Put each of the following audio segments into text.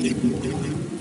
¡Muy bien!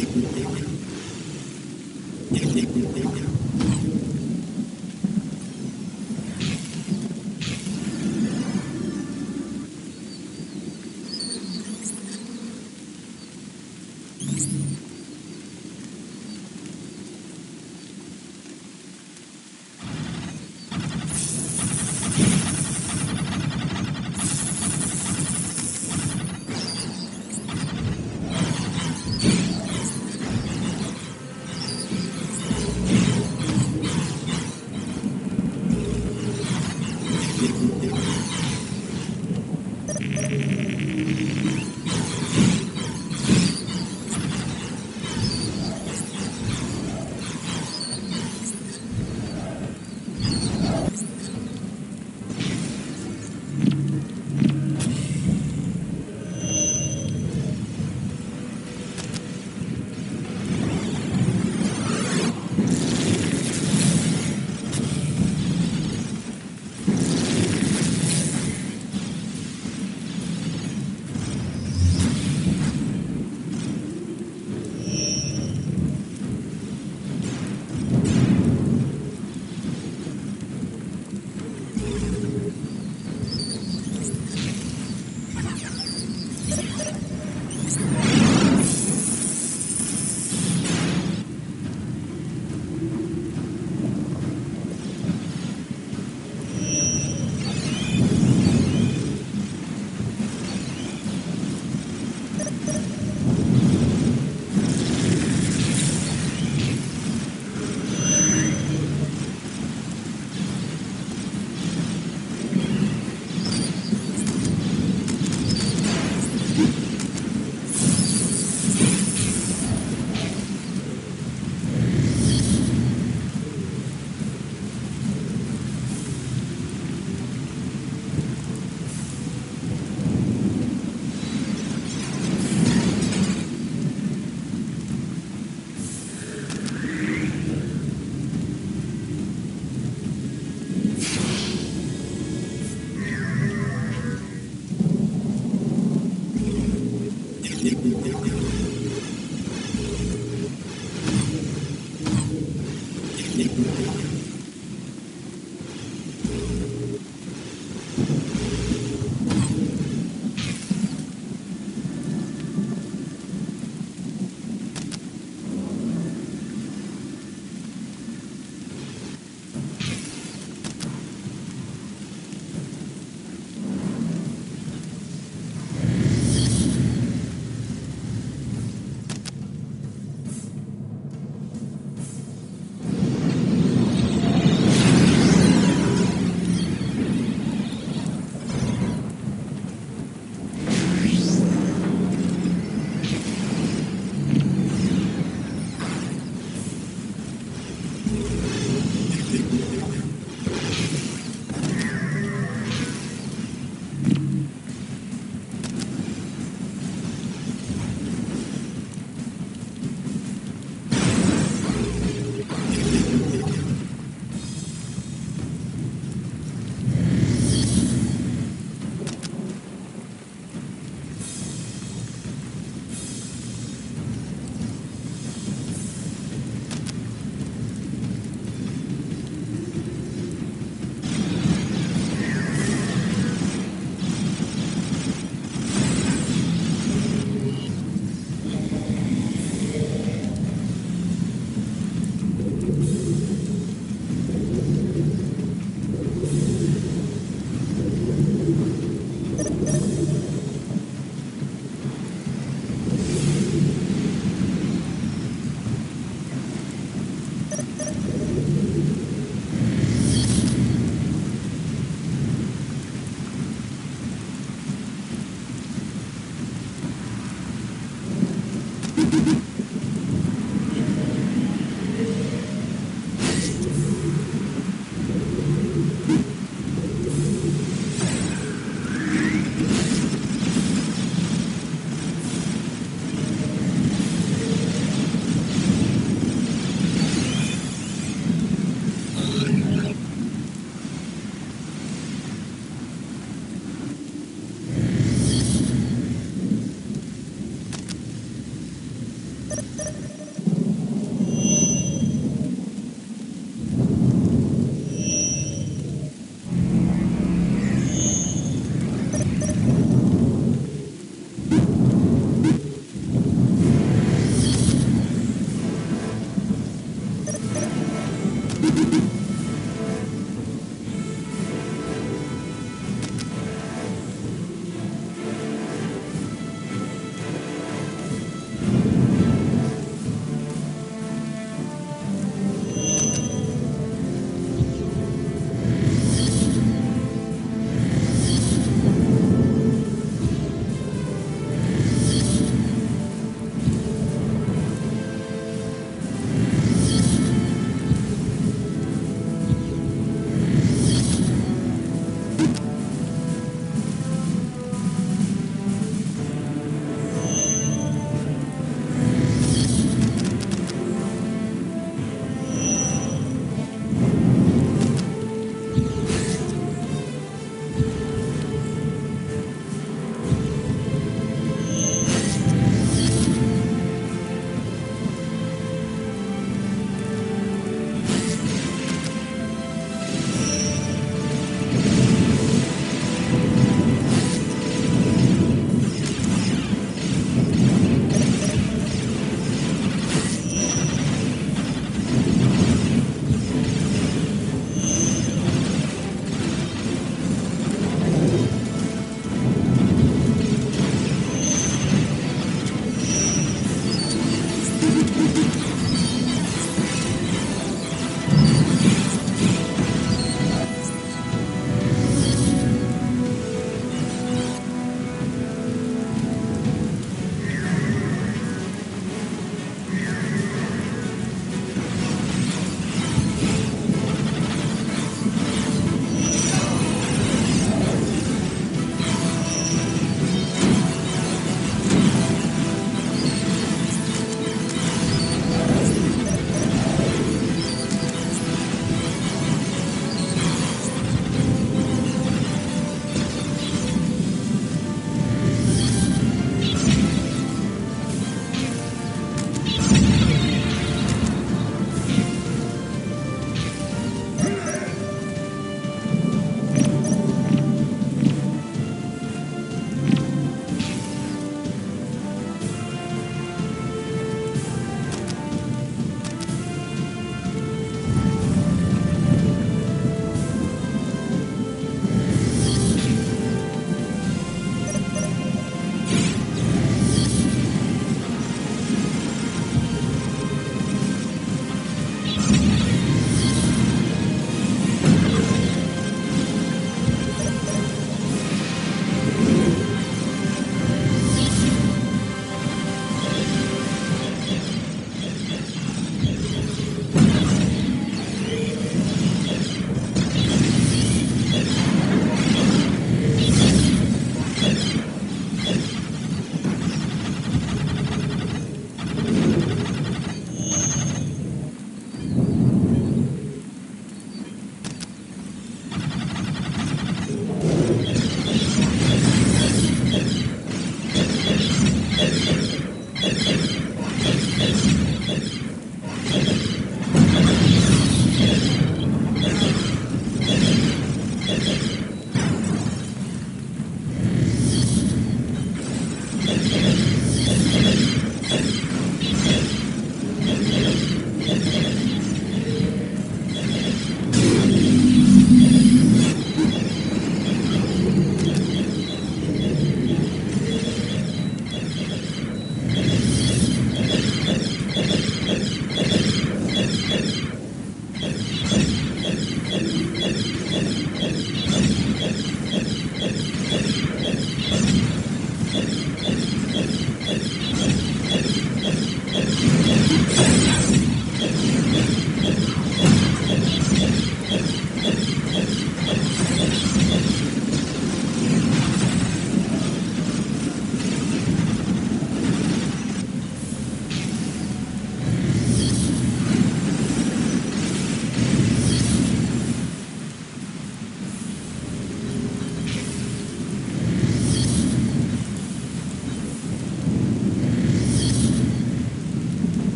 Thank you.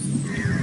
next.